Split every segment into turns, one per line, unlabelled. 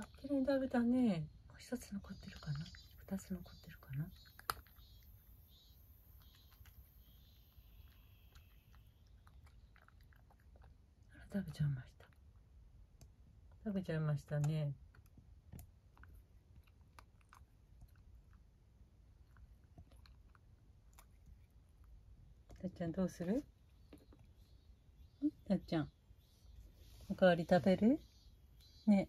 あ、綺麗に食べたね。もう一つ残ってるかな？二つ残ってるかな？あら、食べちゃいました。食べちゃいましたね。たっちゃんどうする？んたっちゃん。おかわり食べる？ね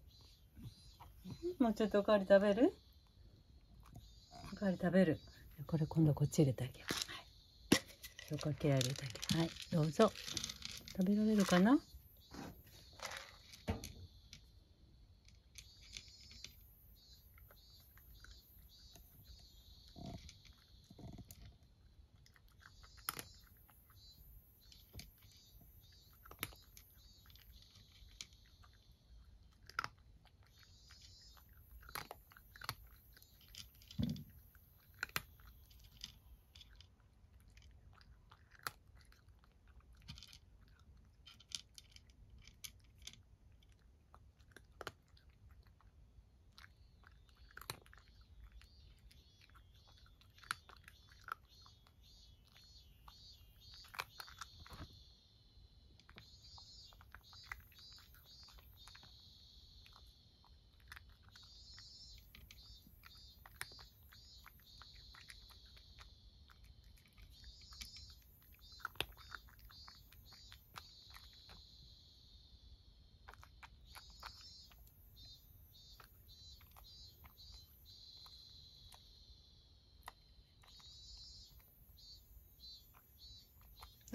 もうちょっとおかわり食べる？おかわり食べる？これ今度こっち入れてあげよう。はい。おかけ入れてあげる。はい。どうぞ。食べられるかな？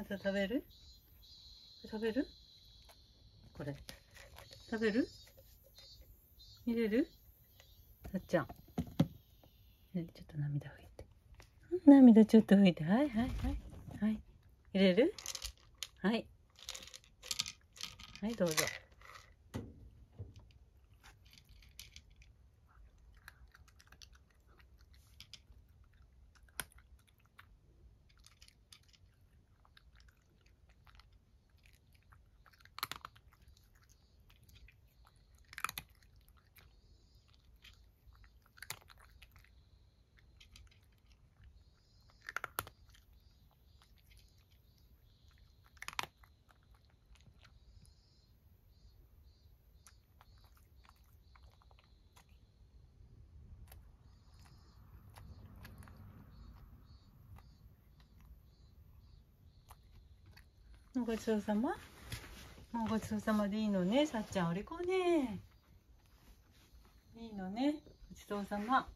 また食べる？食べる？これ。食べる？入れる？さっちゃん。ね、ちょっと涙拭いて。涙ちょっと拭いて。はいはいはい。はい。入れる？はい。はい、どうぞ。ごちそうさま。もうごちそうさまでいいのねさっちゃん。お利口ね。いいのねごちそうさま。